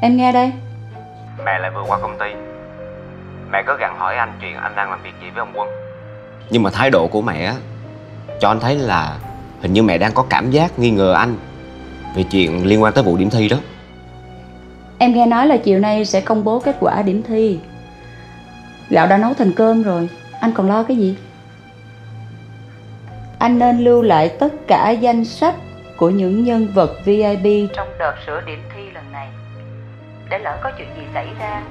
Em nghe đây. Mẹ lại vừa qua công ty. Mẹ có gặng hỏi anh chuyện anh đang làm việc gì với ông Quân. Nhưng mà thái độ của mẹ á Cho anh thấy là Hình như mẹ đang có cảm giác nghi ngờ anh Về chuyện liên quan tới vụ điểm thi đó. Em nghe nói là chiều nay sẽ công bố kết quả điểm thi. Gạo đã nấu thành cơm rồi Anh còn lo cái gì? Anh nên lưu lại tất cả danh sách Của những nhân vật VIP Trong đợt sửa điểm thi lần này Để lỡ có chuyện gì xảy ra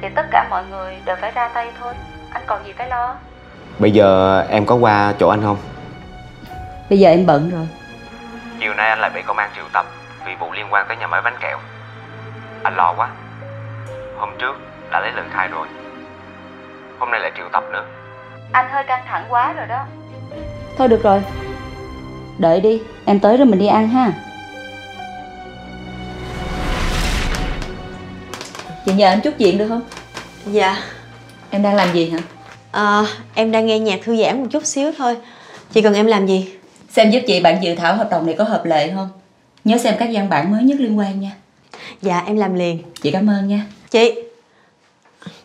Thì tất cả mọi người đều phải ra tay thôi. Anh còn gì phải lo? Bây giờ em có qua chỗ anh không? Bây giờ em bận rồi. Chiều nay anh lại bị công an triệu tập Vì vụ liên quan tới nhà máy bánh kẹo. Anh lo quá. Hôm trước đã lấy lời khai rồi. Hôm nay lại triệu tập nữa. Anh hơi căng thẳng quá rồi đó. Thôi được rồi. Đợi đi, em tới rồi mình đi ăn ha Chị nhờ em chút chuyện được không? Dạ. Em đang làm gì hả? à, Em đang nghe nhạc thư giãn một chút xíu thôi. Chị cần em làm gì? Xem giúp chị bản dự thảo hợp đồng này có hợp lệ không? Nhớ xem các văn bản mới nhất liên quan nha. Dạ em làm liền. Chị cảm ơn nha. Chị.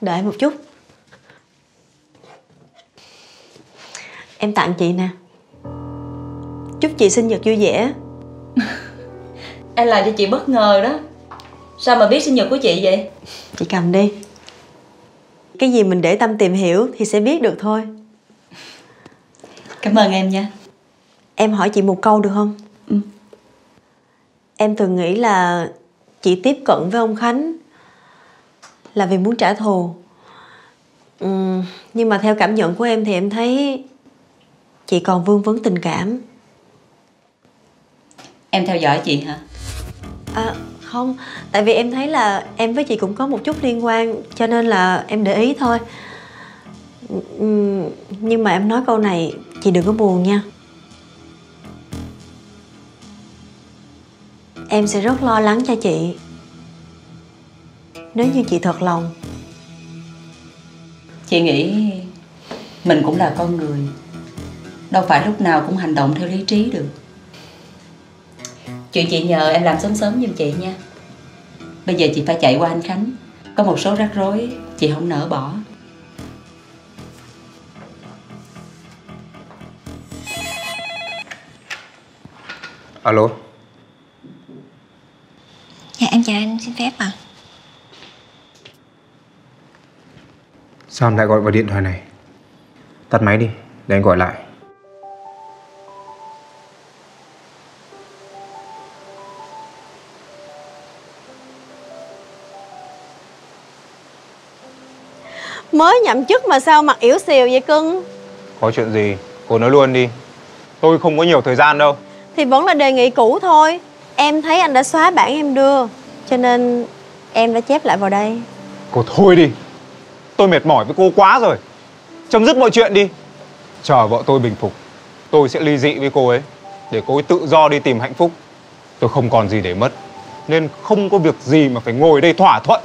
Đợi một chút. Em tặng chị nè. Chúc chị sinh nhật vui vẻ. Em làm cho chị bất ngờ đó Sao mà biết sinh nhật của chị vậy? Chị cầm đi Cái gì mình để tâm tìm hiểu Thì sẽ biết được thôi Cảm ơn em nha Em hỏi chị một câu được không? Ừ. Em từng nghĩ là chị tiếp cận với ông Khánh là vì muốn trả thù. Ừm, nhưng mà theo cảm nhận của em thì em thấy chị còn vương vấn tình cảm. Em theo dõi chị hả? À, không, tại vì em thấy là em với chị cũng có một chút liên quan cho nên là em để ý thôi. Ừm, nhưng mà em nói câu này chị đừng có buồn nha. Em sẽ rất lo lắng cho chị Nếu như chị thật lòng Chị nghĩ mình cũng là con người Đâu phải lúc nào cũng hành động theo lý trí được Chuyện chị nhờ em làm sớm sớm giùm chị nha Bây giờ chị phải chạy qua anh Khánh Có một số rắc rối chị không nỡ bỏ Alo, Dạ em chào anh, xin phép ạ. sao em lại gọi vào điện thoại này? Tắt máy đi, để anh gọi lại. Mới nhậm chức mà sao mặt yếu xìu vậy cưng Có chuyện gì, cô nói luôn đi. Tôi không có nhiều thời gian đâu. Thì vẫn là đề nghị cũ thôi Em thấy anh đã xóa bản em đưa Cho nên em đã chép lại vào đây Cô thôi đi. Tôi mệt mỏi với cô quá rồi. Chấm dứt mọi chuyện đi. Chờ vợ tôi bình phục. Tôi sẽ ly dị với cô ấy. Để cô ấy tự do đi tìm hạnh phúc. Tôi không còn gì để mất. Nên không có việc gì mà phải ngồi đây thỏa thuận